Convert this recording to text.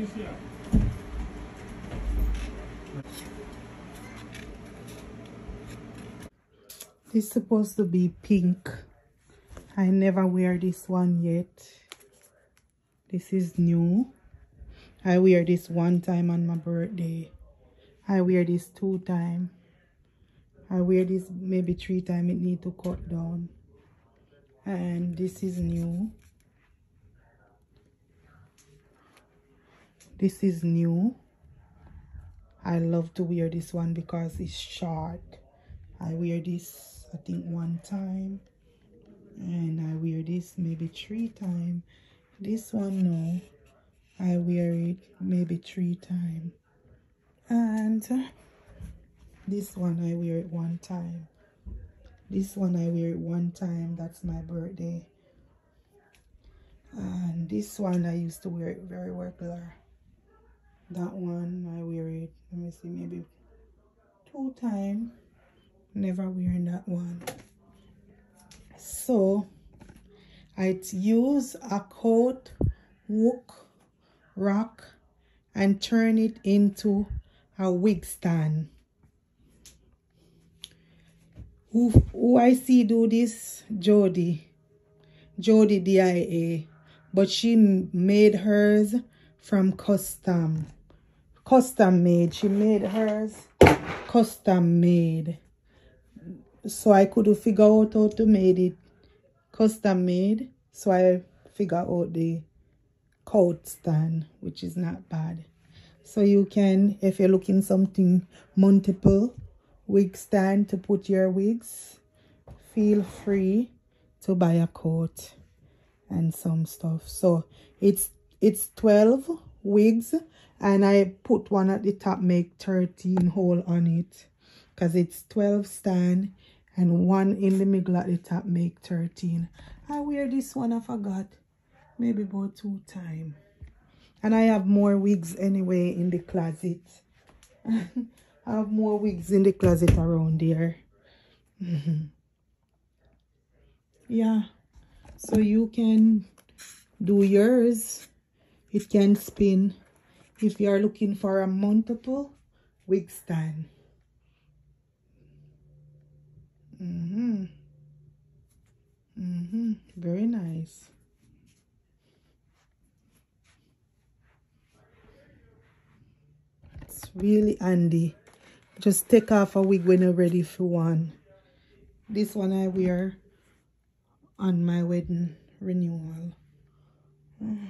This is supposed to be pink. I never wear this one yet. This is new. I wear this one time on my birthday. I wear this two time. I wear this maybe three time. It need to cut down. And this is new. This is new. I love to wear this one because it's short. I wear this I think one time. And I wear this maybe three times this one no. I wear it maybe three times and this one I wear it one time. This one I wear it one time. That's my birthday. And this one I used to wear it very regular that one I wear it let me see maybe two times never wearing that one. So I use a coat hook rock and turn it into a wig stand. Who, who I see do this? Jody Jody DIA but she made hers from custom custom made. She made hers. Custom made. So I could figure out how to make it. Custom made. So I figure out the coat stand which is not bad. So you can if you're looking something multiple wig stand to put your wigs feel free to buy a coat and some stuff. So it's it's 12 wigs and I put one at the top make 13 hole on it. Because it's 12 stand and one in the middle at the top make 13 I wear this one I forgot. Maybe about two time. And I have more wigs anyway in the closet. I have more wigs in the closet around there -hmm. yeah. So you can do yours it can spin if you are looking for a multiple wig stand Mm-hmm. Mm-hmm. Very nice. It's really handy. Just take off a wig when you're ready for one. This one I wear on my wedding renewal. And